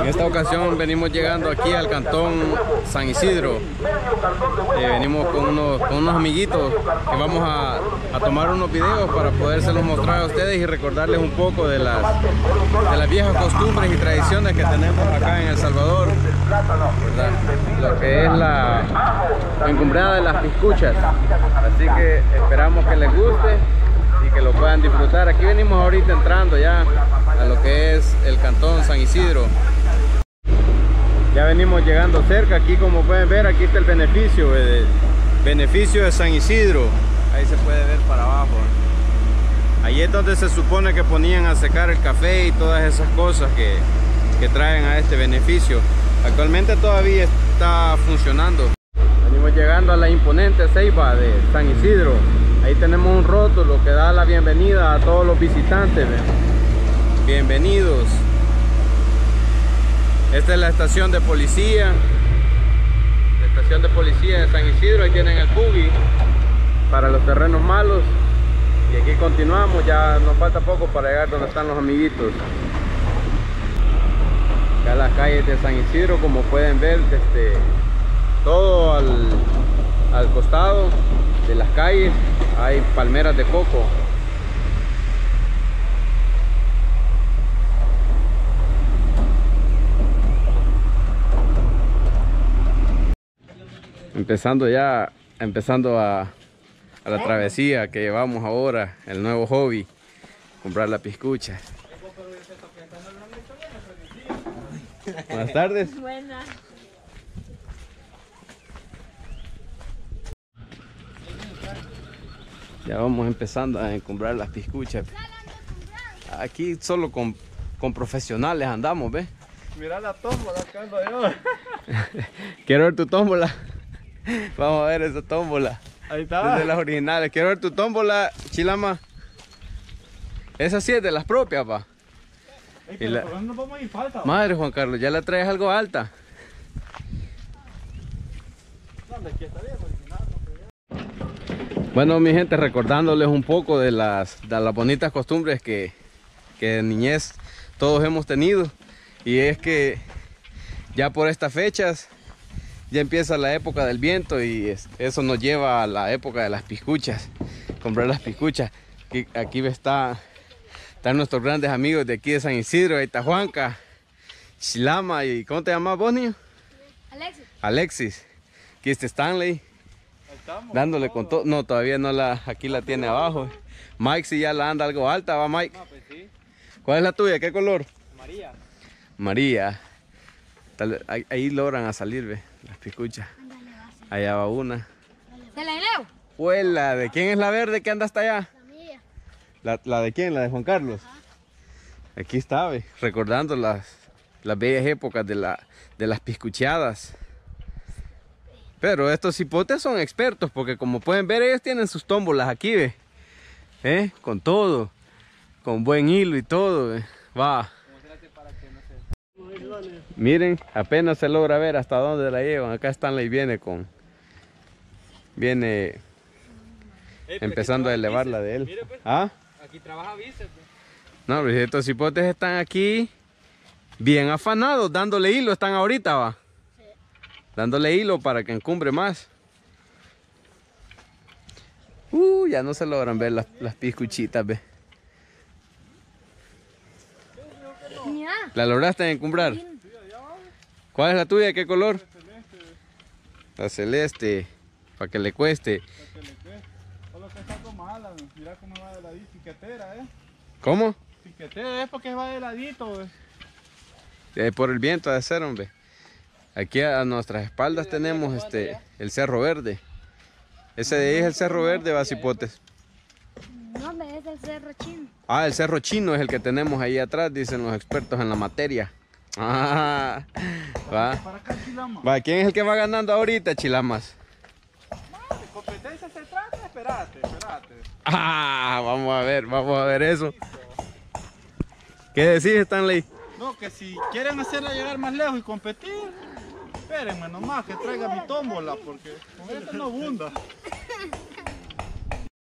En esta ocasión venimos llegando aquí al cantón San Isidro. Eh, venimos con unos, con unos amiguitos que vamos a, tomar unos videos para podérselos mostrar a ustedes y recordarles un poco de las, de las viejas costumbres y tradiciones que tenemos acá en El Salvador. Lo que es la encumbrada de las piscuchas. Así que esperamos que les guste y que lo puedan disfrutar. Aquí venimos ahorita entrando ya a lo que es el cantón San Isidro. Ya venimos llegando cerca, aquí como pueden ver, aquí está el beneficio, el beneficio de San Isidro. Ahí se puede ver para abajo. Ahí es donde se supone que ponían a secar el café y todas esas cosas que, que traen a este beneficio. Actualmente todavía está funcionando. Venimos llegando a la imponente ceiba de San Isidro. Ahí tenemos un rótulo que da la bienvenida a todos los visitantes. ¿ven? Bienvenidos. Esta es la estación de policía. La estación de policía de San Isidro. Ahí tienen el buggy para los terrenos malos. Y aquí continuamos. Ya nos falta poco para llegar donde están los amiguitos. Acá las calles de San Isidro, como pueden ver, desde todo al, al costado de las calles hay palmeras de coco. Empezando ya, empezando a, a la travesía que llevamos ahora, el nuevo hobby, comprar la piscucha. Buenas tardes. Buena. Ya vamos empezando a comprar las piscuchas. Aquí solo con, con profesionales andamos, ¿ves? Mira la tómbola que ando yo. Quiero ver tu tómbola. Vamos a ver esa tómbola. Ahí Es está. de las originales. Quiero ver tu tómbola, Chilama. Esa sí es de las propias, pa. Ey, pero la- no vamos a ir falta. Madre Juan Carlos, ya la traes algo alta. Bueno, mi gente, recordándoles un poco de las, de las bonitas costumbres que, que de niñez todos hemos tenido. Y es que ya por estas fechas ya empieza la época del viento y es- eso nos lleva a la época de las piscuchas. Comprar las piscuchas. Aquí, aquí está, están nuestros grandes amigos de aquí de San Isidro, ahí está Juanca, Chilama y ¿cómo te llamas vos, niño? Alexis. Alexis. Aquí está Stanley estamos. dándole con todo. No, todavía no la, aquí la tiene abajo. Mike si ya la anda algo alta, va Mike. No, pues sí. ¿Cuál es la tuya? ¿Qué color? María. María. Tal ahí, ahí logran a salir, ve, las piscuchas. Allá va una. ¿Se la leo? Huela, ¿de quién es la verde que anda hasta allá? La mía. ¿La, la de quién? ¿La de Juan Carlos? Aquí está, ve, recordando las, las bellas épocas de, la, de las piscucheadas. Pero estos hipotes son expertos porque como pueden ver ellos tienen sus tómbolas aquí, ve. ¿Eh? Con todo. Con buen hilo y todo, ve. Va. Miren, apenas se logra ver hasta dónde la llevan. Acá Stanley viene con... Viene empezando a elevarla de él. ¿Ah? Aquí trabaja bíceps. No, pues estos hipotes están aquí bien afanados, dándole hilo, están ahorita, va. Dándole hilo para que encumbre más. Uh, ya no se logran ver las, las piscuchitas, ve. Mira. ¿La lograste encumbrar? ¿Cuál es la tuya? ¿Qué color? La celeste, para que le cueste. Solo que está algo mala. Mira cómo va de ladito. Piquetera, eh. ¿Cómo? Piquetera es porque va de ladito. Eh, por el viento de ser, hombre. Aquí a nuestras espaldas tenemos este el Cerro Verde. Ese de ahí es el Cerro Verde, Basipotes. No, me es el cerro chino. Ah, el Cerro Chino es el que tenemos ahí atrás, dicen los expertos en la materia. Ah, va. Para acá, chilama. Va, ¿quién es el que va ganando ahorita, Chilamas? De competencia se trata. Espérate, espérate. Ah, vamos a ver, vamos a ver eso. ¿Qué decís, Stanley? No, que si quieren hacerla llegar más lejos y competir, espérenme nomás que traiga mi tómbola porque con esta no abunda.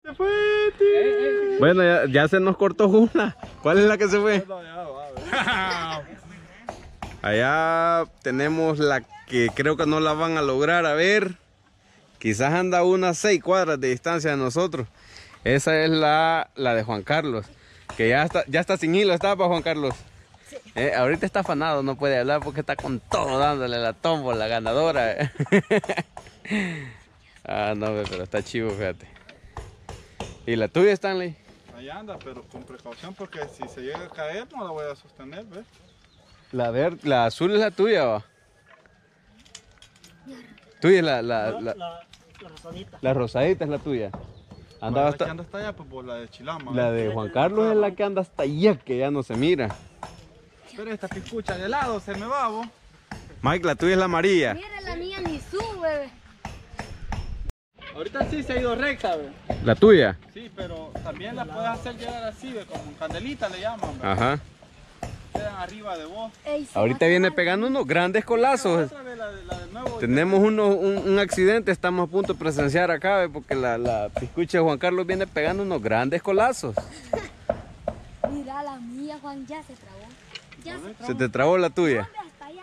Se fue. Bueno, ya, ya se nos cortó una. ¿Cuál es la que se fue? Allá tenemos la que creo que no la van a lograr a ver. Quizás anda a unas 6 cuadras de distancia de nosotros. Esa es la, la de Juan Carlos. Que ya está, ya está sin hilo, ¿está para Juan Carlos? Eh, ahorita está afanado, no puede hablar porque está con todo dándole la tombola, la ganadora. ah, no, pero está chivo, fíjate. ¿Y la tuya, Stanley? Ahí anda, pero con precaución porque si se llega a caer no la voy a sostener, ¿ves? La ver, la azul es la tuya, va. Tuya es la, la, la, La, la rosadita. la rosadita es la tuya. Andaba la hasta, que anda hasta allá, pues por la de Chilama. la de Juan Carlos es la que anda hasta allá, que ya no se mira. Pero esta piscucha de lado se me va, vos. Mike, la tuya es la amarilla. Mira, la mía ni sube. Ahorita sí se ha ido recta, ¿ves? La tuya. Sí, pero también la puedes hacer llegar así, ¿ves? Como candelita le llaman. Ajá. Quedan arriba de vos. Ey, Ahorita viene pegando unos grandes colazos. Otra vez la, de- la de nuevo. Tenemos uno- un, un accidente, estamos a punto de presenciar acá, ¿ve? porque la, la piscucha de Juan Carlos viene pegando unos grandes colazos. Mira, la mía, Juan, ya se trabó. Ya se ¿Se te trabó la tuya? Hombre, hasta allá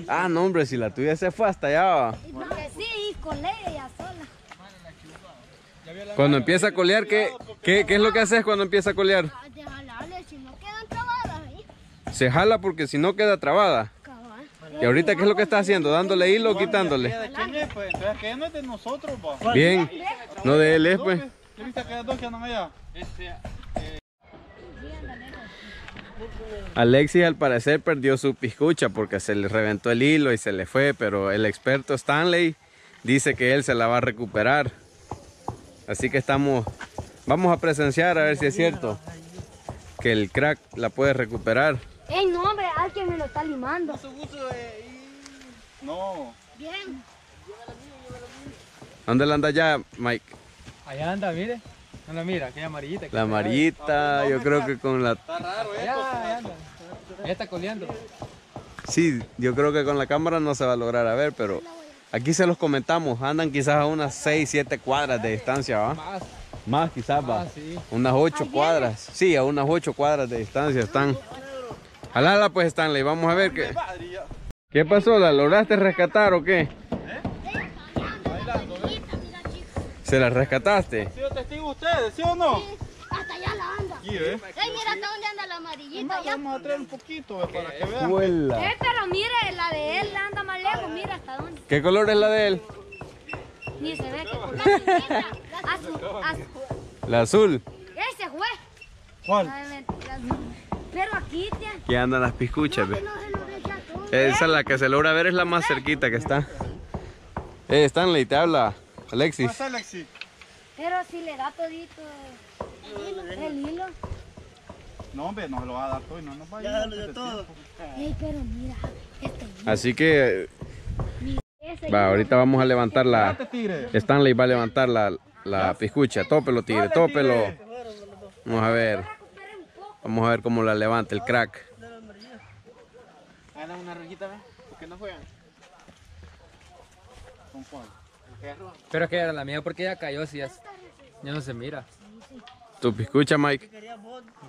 anda. Ah, no, hombre, si la tuya se fue hasta allá. va. Porque sí, con. Cuando empieza a colear, ¿qué, qué, qué es lo que haces cuando empieza a colear? Ah, De jalarle, si no quedan trabadas ahí. Se jala porque si no queda trabada. ¿Y ahorita qué es lo que está haciendo? ¿Dándole hilo o quitándole? Pues entonces aquella no es de nosotros, va. Bien, no de él es pues. ¿Ya viste aquellas dos que andan allá? Alexis al parecer perdió su piscucha porque se le reventó el hilo y se le fue, pero el experto Stanley dice que él se la va a recuperar. Así que estamos, vamos a presenciar a ver si es cierto que el crack la puede recuperar. Ey, no, hombre, alguien me lo está limando. No. Bien. ¿Dónde la anda ya, Mike? Allá anda, mire. No la mira, aquella amarillita. La amarillita, yo creo que con la... Está raro Ya, esto. ya anda. Ya está coleando. Sí, yo creo que con la cámara no se va a lograr a ver, pero aquí se los comentamos, andan quizás a unas 6, 7 cuadras de distancia, ¿va? Más. Más quizás, va. Ah, sí. Unas 8 cuadras. Sí, a unas 8 cuadras de distancia están. Jalala pues Stanley, vamos a ver qué. ¿Qué pasó? ¿La lograste rescatar o qué? ¿Se la rescataste? ¿Han sido testigos ustedes, sí o no? Hasta allá la anda. Aquí, ¿eh? Ey, mira hasta dónde anda la amarillita ya. vamos a traer un poquito, ¿ves? Para que vean. Escuela. Eh, pero mire, la de él anda más lejos, mira hasta dónde. ¿Qué color es la de él? Ni se ve que por la azul, azul. La azul. Ese fue. ¿Cuál? Pero aquí, tía. Aquí andan las piscuchas. No. Esa es la que se logra ver, es la más cerquita que está. Eh, Stanley, te habla Alexis. Pasa, Alexi. Pero si le da todito el hilo. No, hombre, no se lo va a dar todo y no nos va a Ya lo dio todo. tiempo. Ey, pero mira, este hilo. Así que, va, ahorita vamos a levantar la... Stanley va a levantar la, la piscucha. Tópelo, tigre, tópelo. Vamos a ver. Vamos a ver cómo la levanta el crack. Hagan una rojita, ¿ves? ¿Por qué no juegan? ¿Con cuál? Pero es que era la mía porque ya cayó, si ya, ya no se mira. Tu piscucha, Mike.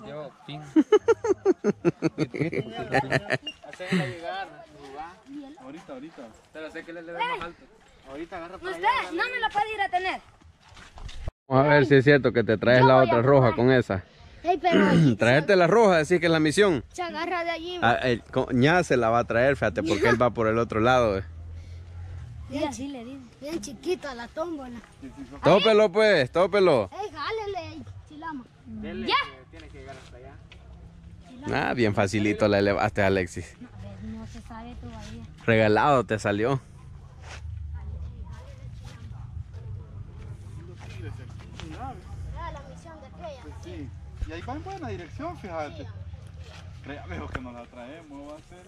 Yo. Hacerla llegar, Ahorita, ahorita. Pero sé que le debe más alto. Ahorita agarra para. Usted no me lo puede ir a tener. Vamos a ver si es cierto que te traes Yo la otra roja con esa. Traerte la roja, decir que es la misión. se agarra de allí. Ah, el co- ña se la va a traer, fíjate, porque él va por el otro lado. eh. Y así le digo. Bien chiquita la tómbola. Tópelo, pues, tópelo. Ey, jálele. Dele, Ya. que tiene que llegar hasta allá. Ah, bien facilito la elevaste, Alexis. No, no se sabe todavía. Regalado te salió. Era la misión de aquella. Pues. Y ahí va en buena dirección, fíjate. Veo que nos la traemos, va a ser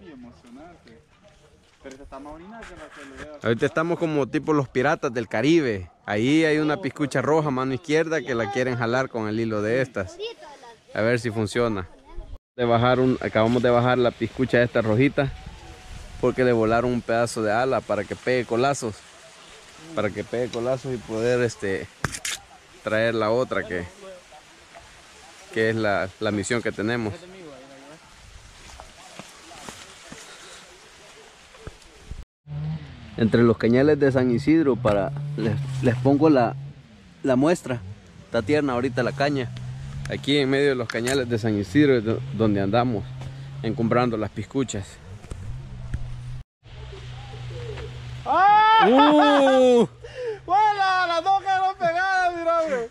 muy emocionante. Pero está más que la. Ahorita estamos como tipo los piratas del Caribe. Ahí hay una piscucha roja, mano izquierda, que la quieren jalar con el hilo de estas. A ver si funciona. De bajar un, acabamos de bajar la piscucha esta rojita porque le volaron un pedazo de ala para que pegue colazos. Para que pegue colazos y poder este traer la otra que, que es la, la misión que tenemos. Entre los cañales de San Isidro para les, les pongo la, la muestra. Está tierna ahorita la caña. Aquí en medio de los cañales de San Isidro es do- donde andamos encumbrando las piscuchas. ¡Ah! ¡Uh! ¡Hola! Las dos quedaron pegadas, mira.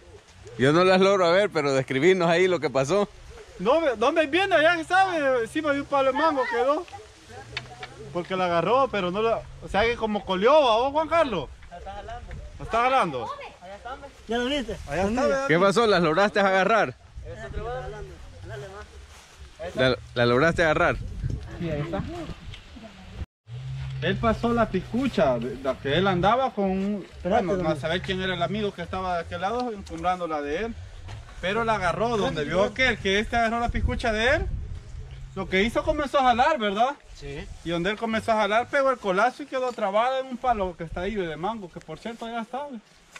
Yo no las logro ver, pero describirnos ahí lo que pasó. No, me viene, ya que sabe, encima de un palo de mango quedó. Porque la agarró, pero no la. O sea que como colió, ¿a vos, Juan Carlos? La está jalando. ¿La está jalando? ¿Ya lo viste? Allá está. ¿Qué pasó? ¿Las lograste agarrar? ¿La, la lograste agarrar? Él pasó la piscucha, de- la que él andaba con. Bueno, no saber quién era el amigo que estaba de aquel lado, encumbrando la de él. Pero la agarró, donde vio aquel que este agarró la piscucha de él. Lo que hizo comenzó a jalar, ¿verdad? Sí. Y donde él comenzó a jalar, pegó el colazo y quedó trabada en un palo que está ahí de mango, que por cierto ya está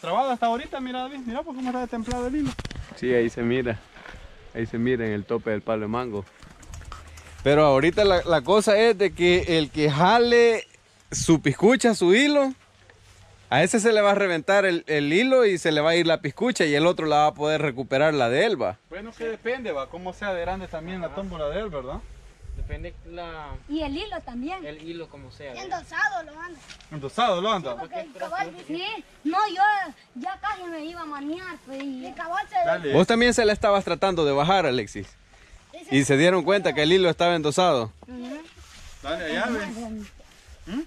trabada hasta ahorita, mira David, mira pues cómo está de templado el hilo. Sí, ahí se mira. Ahí se mira en el tope del palo de mango. Pero ahorita la, la cosa es de que el que jale su piscucha, su hilo, a ese se le va a reventar el, el hilo y se le va a ir la piscucha y el otro la va a poder recuperar la de él, va. Bueno, que depende, va, cómo sea de grande también la tómbola de él, ¿verdad? Depende la, Y el hilo también. el hilo como sea. Endosado lo anda. Endosado lo anda. Porque el cabal, sí. No, yo ya casi me iba a manear, pues. Y el cabal se Dale. Vos también se la estabas tratando de bajar, Alexis. Y se dieron cuenta que el hilo estaba endosado. Dale allá, ve.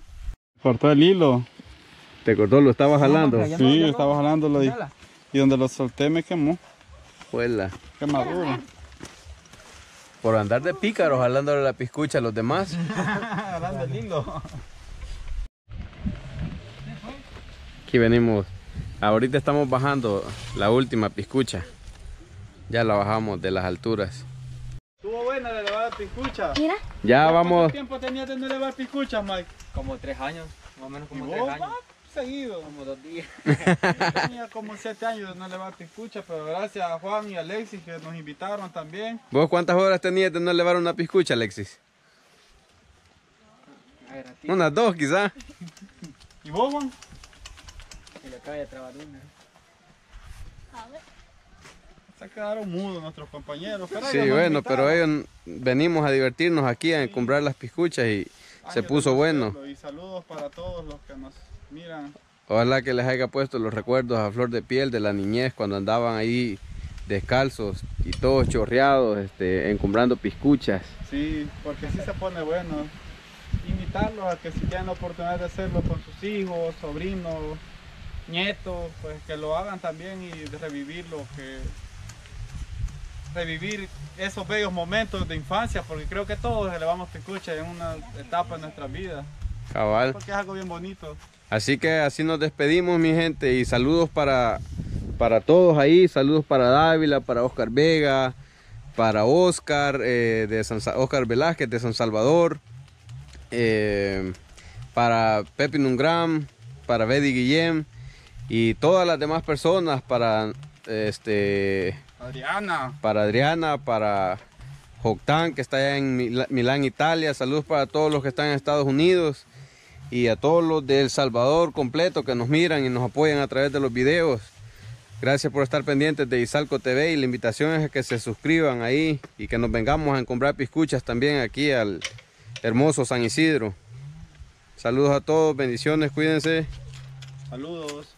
Cortó el hilo. Te cortó, lo estaba jalando. Sí, estaba jalándolo y, y donde lo solté me quemó. Juela. Quema duro. Por andar de pícaros jalándole la piscucha a los demás. Jalando hilo. Aquí venimos. Ahorita estamos bajando la última piscucha. Ya la bajamos de las alturas. Estuvo buena de elevar piscucha. Mira, Ya ¿Cuánto vamos. tiempo tenía de no elevar piscucha, Mike? Como tres años, más o menos ¿Y como vos, tres años. va? Seguido. Como dos días. Yo tenía como siete años de no elevar piscucha, pero gracias a Juan y a Alexis que nos invitaron también. ¿Vos cuántas horas tenías de no elevar una piscucha, Alexis? A ver, a ti. Unas dos, quizá. ¿Y vos, Juan? Se le acaba de trabar una. Se quedaron mudos nuestros compañeros. pero Sí, bueno, pero ellos venimos a divertirnos aquí a encumbrar las piscuchas y se puso bueno. Y saludos para todos los que nos miran. Ojalá que les haya puesto los recuerdos a flor de piel de la niñez cuando andaban ahí descalzos y todos chorreados, este, encumbrando piscuchas. Sí, porque sí se pone bueno. Invitarlos a que si tienen la oportunidad de hacerlo con sus hijos, sobrinos, nietos, pues que lo hagan también y de revivir lo que revivir esos bellos momentos de infancia, porque creo que todos elevamos piscucha en una etapa de nuestra vida, Cabal. porque es algo bien bonito. Así que así nos despedimos, mi gente, y saludos para, para todos ahí, saludos para Dávila, para Oscar Vega, para Oscar, eh, de San, Sa- Oscar Velázquez de San Salvador, eh, para Pepe Nungram, para Betty Guillem y todas las demás personas, para este Adriana, para Adriana, para Joctán, que está allá en Milán, Italia. Saludos para todos los que están en Estados Unidos y a todos los de El Salvador completo que nos miran y nos apoyan a través de los videos. Gracias por estar pendientes de Isalco TV y la invitación es a que se suscriban ahí y que nos vengamos a comprar piscuchas también aquí al hermoso San Isidro. Saludos a todos, bendiciones, cuídense. saludos.